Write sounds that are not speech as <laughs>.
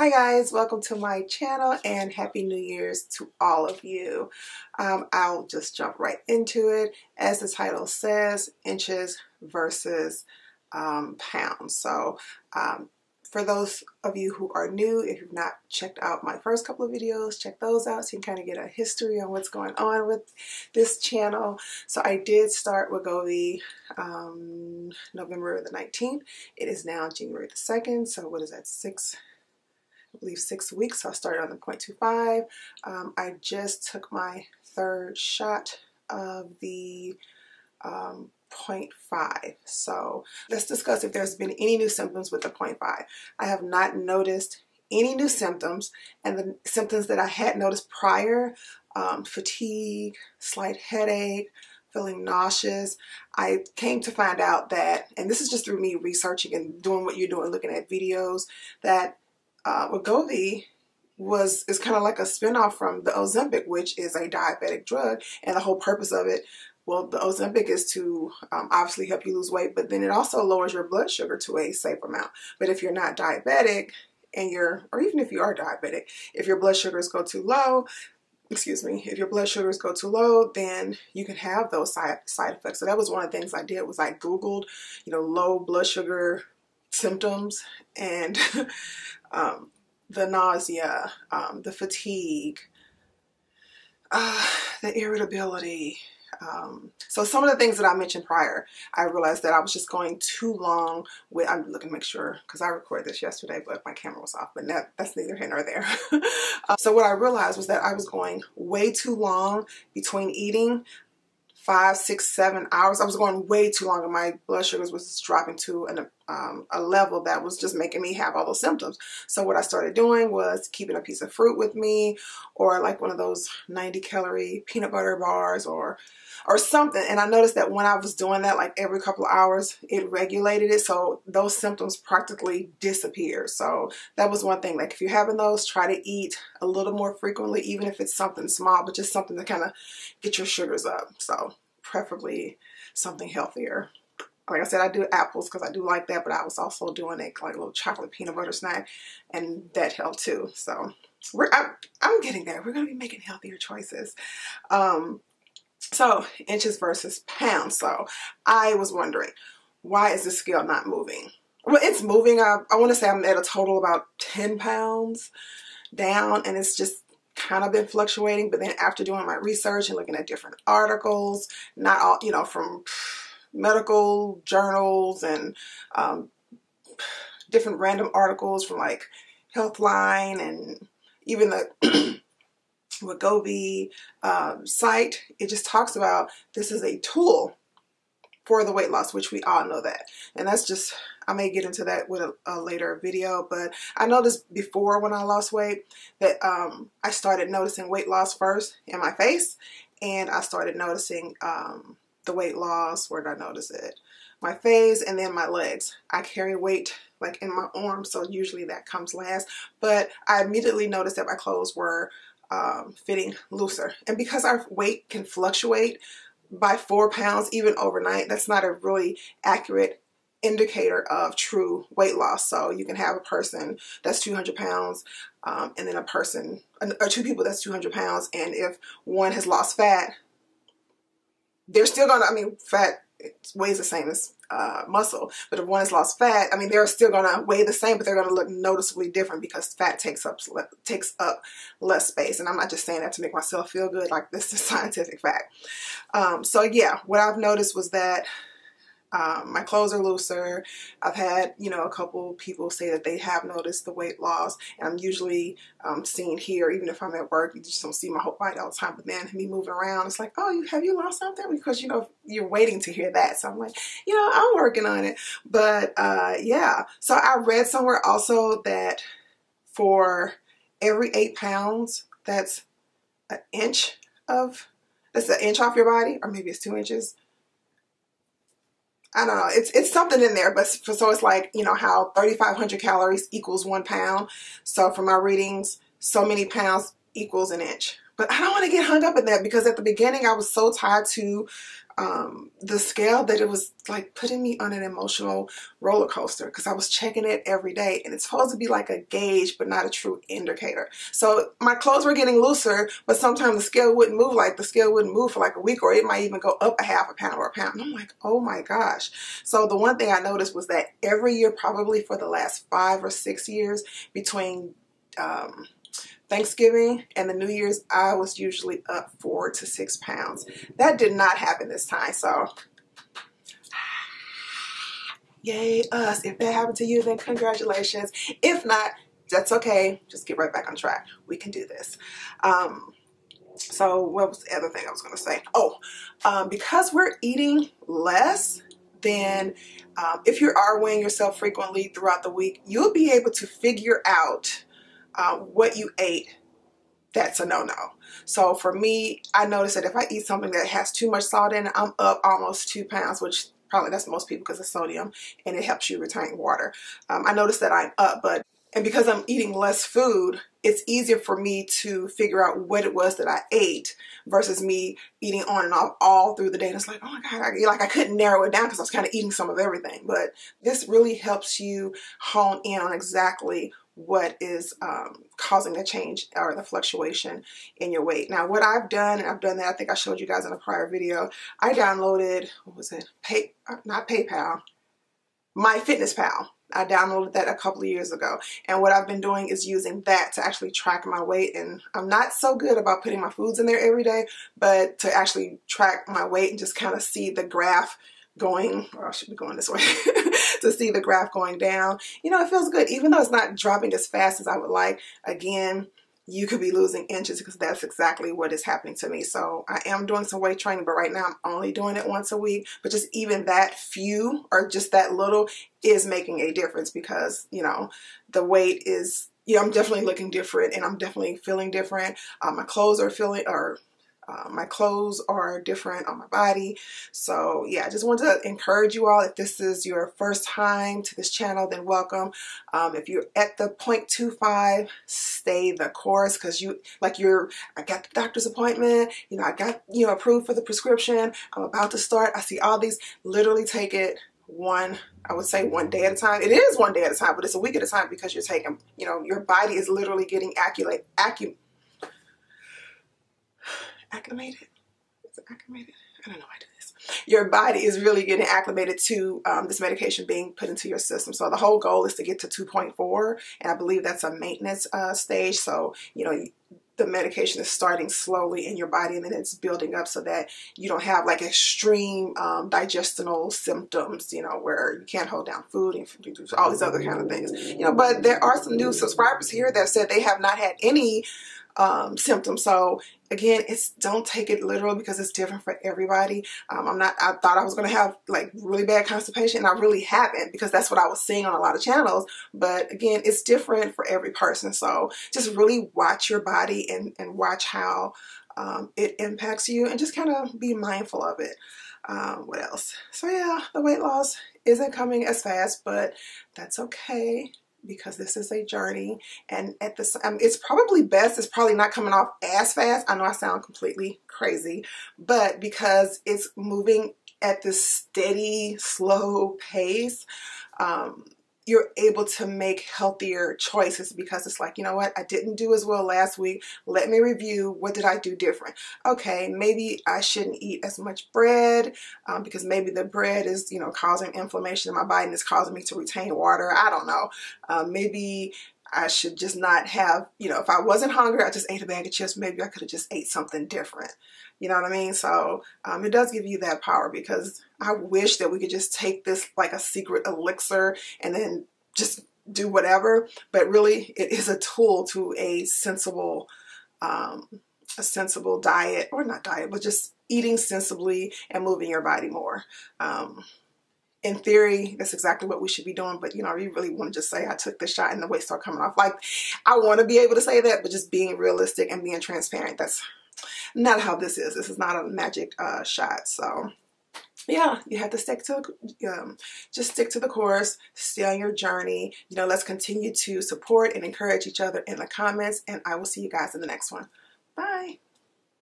Hi guys, welcome to my channel and Happy New Year's to all of you. Um, I'll just jump right into it. As the title says, inches versus um, pounds. So um, for those of you who are new, if you've not checked out my first couple of videos, check those out so you can kind of get a history on what's going on with this channel. So I did start Wegovy um, November the 19th. It is now January the 2nd, so what is that, six I believe six weeks. So I started on the 0.25. Um, I just took my third shot of the um, 0.5. So let's discuss if there's been any new symptoms with the 0.5. I have not noticed any new symptoms and the symptoms that I had noticed prior, um, fatigue, slight headache, feeling nauseous. I came to find out that, and this is just through me researching and doing what you're doing, looking at videos, that uh, Wegovy was is kind of like a spinoff from the Ozempic, which is a diabetic drug, and the whole purpose of it. Well, the Ozempic is to um, obviously help you lose weight, but then it also lowers your blood sugar to a safe amount. But if you're not diabetic and you're, or even if you are diabetic, if your blood sugars go too low, excuse me, if your blood sugars go too low, then you can have those side, side effects. So that was one of the things I did was I Googled, you know, low blood sugar symptoms and <laughs> um, the nausea, um, the fatigue, uh, the irritability. Um, so some of the things that I mentioned prior, I realized that I was just going too long with, I'm looking to make sure, because I recorded this yesterday, but my camera was off, but that, that's neither here nor there. <laughs> uh, so what I realized was that I was going way too long between eating five, six, seven hours. I was going way too long and my blood sugars was dropping to an, um, a level that was just making me have all those symptoms. So what I started doing was keeping a piece of fruit with me or like one of those 90 calorie peanut butter bars or or something. And I noticed that when I was doing that like every couple of hours, it regulated it. So those symptoms practically disappeared. So that was one thing. Like if you're having those, try to eat a little more frequently, even if it's something small, but just something to kind of get your sugars up. So preferably something healthier. Like I said, I do apples because I do like that, but I was also doing it like a little chocolate peanut butter snack, and that helped too. So we're I'm, I'm getting there. We're gonna be making healthier choices. Um, so inches versus pounds. So I was wondering, why is the scale not moving? Well, it's moving. I, I want to say I'm at a total about 10 pounds down, and it's just kind of been fluctuating. But then after doing my research and looking at different articles, not all, you know, from medical journals and um, different random articles from like Healthline and even the <clears throat> Wegovy um, site, it just talks about this is a tool for the weight loss, which we all know that. And that's just, I may get into that with a, a later video, but I noticed before when I lost weight that um, I started noticing weight loss first in my face, and I started noticing um, the weight loss, where did I notice it? My face and then my legs. I carry weight like in my arms, so usually that comes last. But I immediately noticed that my clothes were um, fitting looser. And because our weight can fluctuate, by four pounds even overnight, that's not a really accurate indicator of true weight loss. So you can have a person that's 200 pounds um, and then a person, or two people that's 200 pounds. And if one has lost fat, they're still gonna, I mean, fat weighs the same as uh, muscle. But if one has lost fat, I mean, they're still to weigh the same, but they're to look noticeably different because fat takes up takes up less space. And I'm not just saying that to make myself feel good. Like this is <laughs> scientific fact. Um, so yeah, what I've noticed was that um, my clothes are looser. I've had, you know, a couple people say that they have noticed the weight loss. And I'm usually um, seeing here, even if I'm at work, you just don't see my whole body all the time. But then me moving around, it's like, oh, you have you lost something? Because, you know, you're waiting to hear that. So I'm like, you know, I'm working on it. But uh, yeah, so I read somewhere also that for every eight pounds, that's an inch of, that's an inch off your body, or maybe it's two inches I don't know. It's it's something in there, but so it's like you know how 3,500 calories equals one pound. So for my readings, so many pounds equals an inch. But I don't want to get hung up in that because at the beginning I was so tied to um, the scale that it was like putting me on an emotional roller coaster because I was checking it every day and it's supposed to be like a gauge but not a true indicator. So my clothes were getting looser but sometimes the scale wouldn't move like the scale wouldn't move for like a week or it might even go up a half a pound or a pound. And I'm like, oh my gosh. So the one thing I noticed was that every year probably for the last five or six years between um, Thanksgiving and the New Year's, I was usually up four to six pounds. That did not happen this time. So, <sighs> yay us. If that happened to you, then congratulations. If not, that's okay. Just get right back on track. We can do this. Um, so what was the other thing I was going to say? Oh, um, because we're eating less, then um, if you are weighing yourself frequently throughout the week, you'll be able to figure out what you ate, that's a no-no. So for me, I notice that if I eat something that has too much salt in it, I'm up almost two pounds, which probably that's most people because of sodium, and it helps you retain water. Um, I notice that I'm up, but and because I'm eating less food, it's easier for me to figure out what it was that I ate versus me eating on and off all through the day. And it's like, oh my God, I, like I couldn't narrow it down because I was kind of eating some of everything. But this really helps you hone in on exactly what is um, causing the change or the fluctuation in your weight. Now, what I've done, and I've done that, I think I showed you guys in a prior video, I downloaded, what was it? Pay, uh, not PayPal, MyFitnessPal. I downloaded that a couple of years ago. And what I've been doing is using that to actually track my weight. And I'm not so good about putting my foods in there every day, but to actually track my weight and just kind of see the graph going, or I should be going this way, <laughs> to see the graph going down. You know, it feels good, even though it's not dropping as fast as I would like. Again, you could be losing inches because that's exactly what is happening to me. So I am doing some weight training, but right now I'm only doing it once a week. But just even that few or just that little is making a difference because, you know, the weight is, you know, I'm definitely looking different and I'm definitely feeling different. Uh, my clothes are feeling, or uh, my clothes are different on my body. So yeah, I just want to encourage you all. If this is your first time to this channel, then welcome. Um, if you're at the 0.25, stay the course because you, like you're, I got the doctor's appointment, you know, I got, you know, approved for the prescription. I'm about to start. I see all these, literally take it one I would say one day at a time. It is one day at a time, but it's a week at a time because you're taking, you know, your body is literally getting accurate, accurate, acclimated. Is it acclimated? I don't know how to do this. Your body is really getting acclimated to um, this medication being put into your system. So the whole goal is to get to 2.4, and I believe that's a maintenance uh, stage. So, you know, the medication is starting slowly in your body and then it's building up so that you don't have like extreme um, digestional symptoms, you know, where you can't hold down food and all these other kind of things, you know. But there are some new subscribers here that said they have not had any um, symptoms. So again, it's don't take it literal because it's different for everybody. Um, I'm not. I thought I was going to have like really bad constipation, and I really haven't because that's what I was seeing on a lot of channels. But again, it's different for every person. So just really watch your body and and watch how um, it impacts you, and just kind of be mindful of it. Um, what else? So yeah, the weight loss isn't coming as fast, but that's okay because this is a journey. And at this um, it's probably best it's probably not coming off as fast. I know I sound completely crazy but because it's moving at this steady slow pace um, you're able to make healthier choices because it's like, you know what, I didn't do as well last week. Let me review. What did I do different? Okay, maybe I shouldn't eat as much bread um, because maybe the bread is, you know, causing inflammation in my body and it's causing me to retain water. I don't know. Um, maybe I should just not have, you know, if I wasn't hungry, I just ate a bag of chips. Maybe I could have just ate something different. You know what I mean? So um, it does give you that power because I wish that we could just take this like a secret elixir and then just do whatever. But really, it is a tool to a sensible, um, a sensible diet or not diet, but just eating sensibly and moving your body more. Um, in theory, that's exactly what we should be doing. But you know, you really want to just say, I took the shot and the weight start coming off. Like, I want to be able to say that, but just being realistic and being transparent. That's not how this is. This is not a magic uh, shot. So yeah, you have to stick to, um, just stick to the course, stay on your journey. You know, let's continue to support and encourage each other in the comments, and I will see you guys in the next one. Bye.